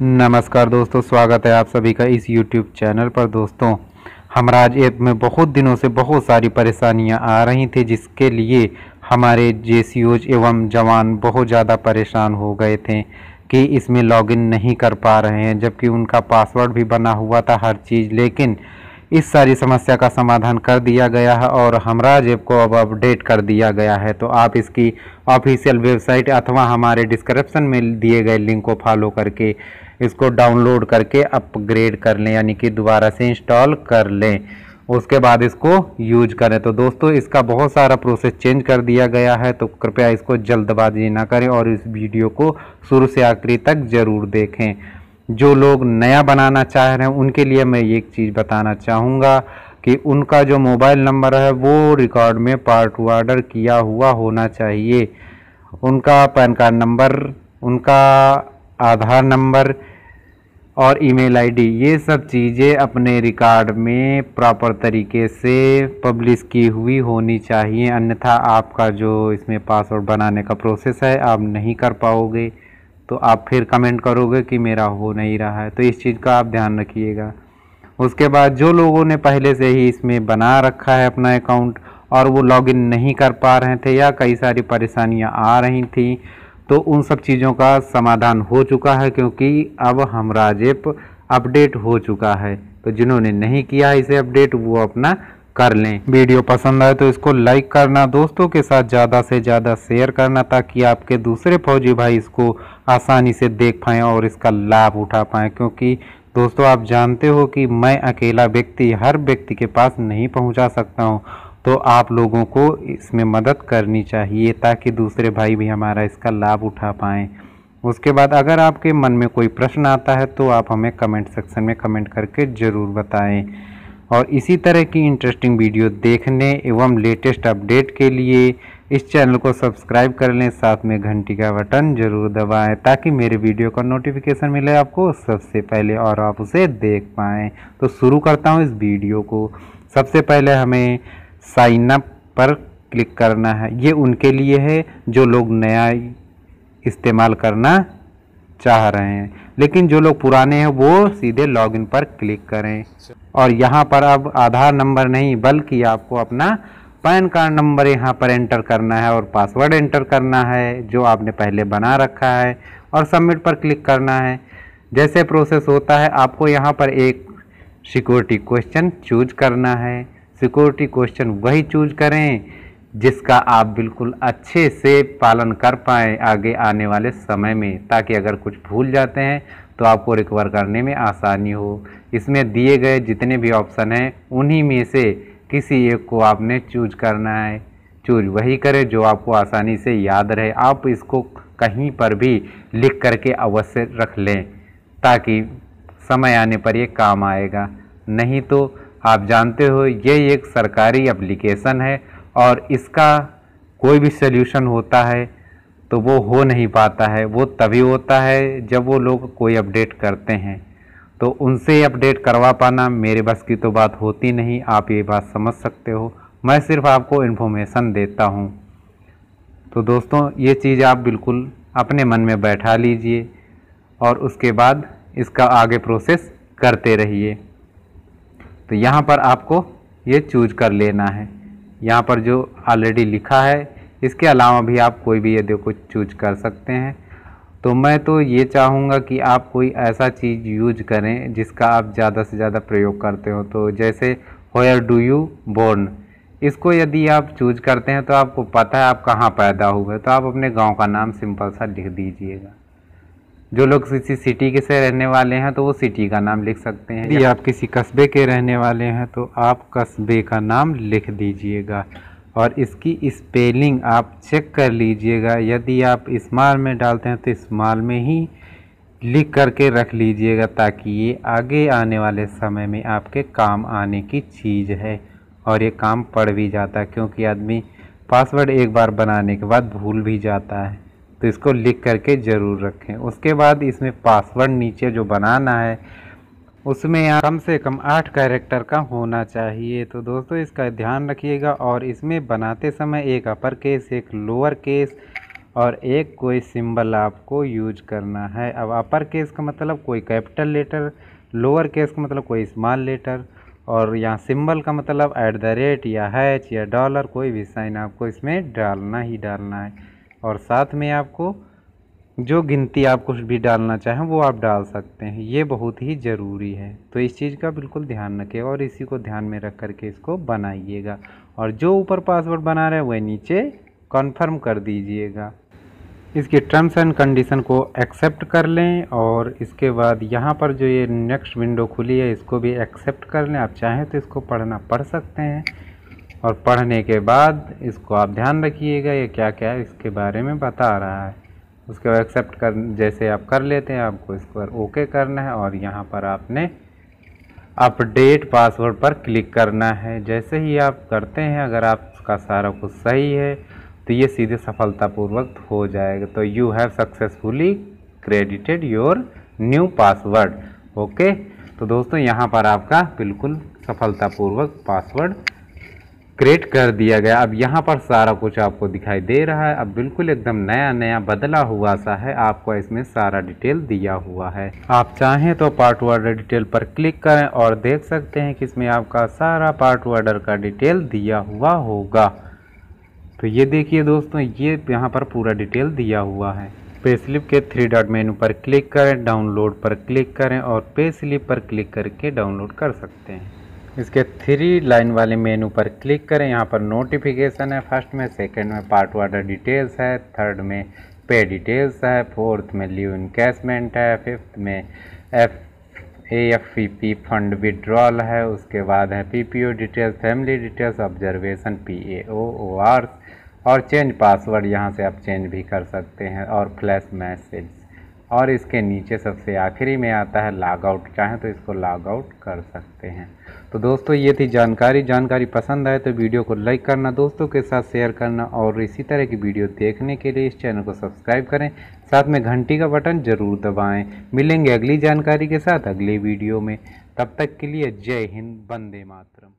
नमस्कार दोस्तों, स्वागत है आप सभी का इस YouTube चैनल पर। दोस्तों हमराज ऐप में बहुत दिनों से बहुत सारी परेशानियाँ आ रही थी, जिसके लिए हमारे जे एवं जवान बहुत ज़्यादा परेशान हो गए थे कि इसमें लॉगिन नहीं कर पा रहे हैं, जबकि उनका पासवर्ड भी बना हुआ था हर चीज़। लेकिन इस सारी समस्या का समाधान कर दिया गया है और हमराज ऐप को अब अपडेट कर दिया गया है। तो आप इसकी ऑफिशियल वेबसाइट अथवा हमारे डिस्क्रिप्शन में दिए गए लिंक को फॉलो करके इसको डाउनलोड करके अपग्रेड कर लें, यानी कि दोबारा से इंस्टॉल कर लें। उसके बाद इसको यूज़ करें। तो दोस्तों, इसका बहुत सारा प्रोसेस चेंज कर दिया गया है तो कृपया इसको जल्दबाजी ना करें और इस वीडियो को शुरू से आखिरी तक ज़रूर देखें। जो लोग नया बनाना चाह रहे हैं, उनके लिए मैं एक चीज़ बताना चाहूँगा कि उनका जो मोबाइल नंबर है, वो रिकॉर्ड में पार्ट वार्डर किया हुआ होना चाहिए। उनका पैन कार्ड नंबर, उनका आधार नंबर और ईमेल आईडी, ये सब चीज़ें अपने रिकॉर्ड में प्रॉपर तरीके से पब्लिश की हुई होनी चाहिए, अन्यथा आपका जो इसमें पासवर्ड बनाने का प्रोसेस है, आप नहीं कर पाओगे। तो आप फिर कमेंट करोगे कि मेरा हो नहीं रहा है। तो इस चीज़ का आप ध्यान रखिएगा। उसके बाद जो लोगों ने पहले से ही इसमें बना रखा है अपना अकाउंट और वो लॉगिन नहीं कर पा रहे थे या कई सारी परेशानियाँ आ रही थी तो उन सब चीज़ों का समाधान हो चुका है क्योंकि अब हमरा जेप अपडेट हो चुका है। तो जिन्होंने नहीं किया इसे अपडेट, वो अपना कर लें। वीडियो पसंद आए तो इसको लाइक करना, दोस्तों के साथ ज़्यादा से ज़्यादा शेयर करना ताकि आपके दूसरे फौजी भाई इसको आसानी से देख पाएँ और इसका लाभ उठा पाएँ। क्योंकि दोस्तों, आप जानते हो कि मैं अकेला व्यक्ति, हर व्यक्ति के पास नहीं पहुँचा सकता हूँ। तो आप लोगों को इसमें मदद करनी चाहिए ताकि दूसरे भाई भी हमारा इसका लाभ उठा पाएँ। उसके बाद अगर आपके मन में कोई प्रश्न आता है तो आप हमें कमेंट सेक्शन में कमेंट करके ज़रूर बताएँ। और इसी तरह की इंटरेस्टिंग वीडियो देखने एवं लेटेस्ट अपडेट के लिए इस चैनल को सब्सक्राइब कर लें, साथ में घंटी का बटन ज़रूर दबाएँ ताकि मेरे वीडियो का नोटिफिकेशन मिले आपको। सबसे पहले और आप उसे देख पाएँ। तो शुरू करता हूँ इस वीडियो को। सबसे पहले हमें साइन अप पर क्लिक करना है। ये उनके लिए है जो लोग नया इस्तेमाल करना चाह रहे हैं। लेकिन जो लोग पुराने हैं, वो सीधे लॉगिन पर क्लिक करें। और यहाँ पर अब आधार नंबर नहीं, बल्कि आपको अपना पैन कार्ड नंबर यहाँ पर एंटर करना है और पासवर्ड एंटर करना है, जो आपने पहले बना रखा है, और सबमिट पर क्लिक करना है। जैसे प्रोसेस होता है, आपको यहाँ पर एक सिक्योरिटी क्वेश्चन चूज़ करना है। सिक्योरिटी क्वेश्चन वही चूज़ करें, जिसका आप बिल्कुल अच्छे से पालन कर पाएँ आगे आने वाले समय में, ताकि अगर कुछ भूल जाते हैं तो आपको रिकवर करने में आसानी हो। इसमें दिए गए जितने भी ऑप्शन हैं, उन्हीं में से किसी एक को आपने चूज़ करना है। चूज़ वही करें जो आपको आसानी से याद रहे। आप इसको कहीं पर भी लिख करके अवश्य रख लें, ताकि समय आने पर ये काम आएगा। नहीं तो आप जानते हो, ये एक सरकारी एप्लीकेशन है और इसका कोई भी सल्यूशन होता है तो वो हो नहीं पाता है। वो तभी होता है जब वो लोग कोई अपडेट करते हैं। तो उनसे अपडेट करवा पाना मेरे बस की तो बात होती नहीं, आप ये बात समझ सकते हो। मैं सिर्फ़ आपको इन्फॉर्मेशन देता हूँ। तो दोस्तों, ये चीज़ आप बिल्कुल अपने मन में बैठा लीजिए और उसके बाद इसका आगे प्रोसेस करते रहिए। तो यहाँ पर आपको ये चूज़ कर लेना है। यहाँ पर जो ऑलरेडी लिखा है, इसके अलावा भी आप कोई भी यदि कुछ चूज़ कर सकते हैं। तो मैं तो ये चाहूँगा कि आप कोई ऐसा चीज़ यूज़ करें जिसका आप ज़्यादा से ज़्यादा प्रयोग करते हो। तो जैसे होयर डू यू बोर्न इसको यदि आप चूज़ करते हैं तो आपको पता है आप कहाँ पैदा हुए। तो आप अपने गाँव का नाम सिंपल सा लिख दीजिएगा। जो लोग किसी सिटी के से रहने वाले हैं तो वो सिटी का नाम लिख सकते हैं। यदि आप किसी कस्बे के रहने वाले हैं तो आप कस्बे का नाम लिख दीजिएगा और इसकी स्पेलिंग आप चेक कर लीजिएगा। यदि आप स्मॉल में डालते हैं तो स्मॉल में ही लिख करके रख लीजिएगा ताकि ये आगे आने वाले समय में आपके काम आने की चीज़ है और ये काम पड़ भी जाता है क्योंकि आदमी पासवर्ड एक बार बनाने के बाद भूल भी जाता है। तो इसको लिख करके ज़रूर रखें। उसके बाद इसमें पासवर्ड नीचे जो बनाना है, उसमें यहाँ कम से कम आठ कैरेक्टर का होना चाहिए। तो दोस्तों, इसका ध्यान रखिएगा और इसमें बनाते समय एक अपर केस एक लोअर केस और एक कोई सिंबल आपको यूज़ करना है। अब अपर केस का मतलब कोई कैपिटल लेटर लोअर केस का मतलब कोई स्मॉल लेटर और यहाँ सिंबल का मतलब ऐट द रेट या हैच या डॉलर कोई भी साइन आपको इसमें डालना ही डालना है। और साथ में आपको जो गिनती आप कुछ भी डालना चाहें वो आप डाल सकते हैं। ये बहुत ही ज़रूरी है। तो इस चीज़ का बिल्कुल ध्यान रखें और इसी को ध्यान में रख करके इसको बनाइएगा। और जो ऊपर पासवर्ड बना रहे हैं वह नीचे कन्फर्म कर दीजिएगा। इसकी टर्म्स एंड कंडीशन को एक्सेप्ट कर लें और इसके बाद यहाँ पर जो ये नेक्स्ट विंडो खुली है, इसको भी एक्सेप्ट कर लें। आप चाहें तो इसको पढ़ना पढ़ सकते हैं। और पढ़ने के बाद इसको आप ध्यान रखिएगा, ये क्या क्या है, इसके बारे में बता रहा है। उसके बाद एक्सेप्ट कर, जैसे आप कर लेते हैं, आपको इस पर ओके करना है और यहाँ पर आपने अपडेट पासवर्ड पर क्लिक करना है। जैसे ही आप करते हैं, अगर आपका सारा कुछ सही है तो ये सीधे सफलतापूर्वक हो जाएगा। तो you have successfully credited your new password okay तो दोस्तों, यहाँ पर आपका बिल्कुल सफलतापूर्वक पासवर्ड क्रिएट कर दिया गया। अब यहाँ पर सारा कुछ आपको दिखाई दे रहा है। अब बिल्कुल एकदम नया नया बदला हुआ सा है। आपको इसमें सारा डिटेल दिया हुआ है। आप चाहें तो पार्ट वार्डर डिटेल पर क्लिक करें और देख सकते हैं कि इसमें आपका सारा पार्ट वार्डर का डिटेल दिया हुआ होगा। तो ये देखिए दोस्तों, ये यहाँ पर पूरा डिटेल दिया हुआ है। पे स्लिप के थ्री डॉट मेनू पर क्लिक करें डाउनलोड पर क्लिक करें और पे स्लिप पर क्लिक करके डाउनलोड कर सकते हैं। इसके थ्री लाइन वाले मेनू पर क्लिक करें। यहाँ पर नोटिफिकेशन है। फ़र्स्ट में सेकंड में पार्ट वाटर डिटेल्स है। थर्ड में पे डिटेल्स है। फोर्थ में लीव इनकेसमेंट है। फिफ्थ में F A F P P fund withdrawal है। उसके बाद है P P O details family details observation P A O O R और चेंज पासवर्ड यहाँ से आप चेंज भी कर सकते हैं। और फ्लैश मैसेज और इसके नीचे सबसे आखिरी में आता है लॉग आउट चाहें तो इसको लॉग आउट कर सकते हैं। तो दोस्तों, ये थी जानकारी। जानकारी पसंद आए तो वीडियो को लाइक करना, दोस्तों के साथ शेयर करना और इसी तरह की वीडियो देखने के लिए इस चैनल को सब्सक्राइब करें। साथ में घंटी का बटन ज़रूर दबाएँ। मिलेंगे अगली जानकारी के साथ अगले वीडियो में। तब तक के लिए जय हिंद, वंदे मातरम।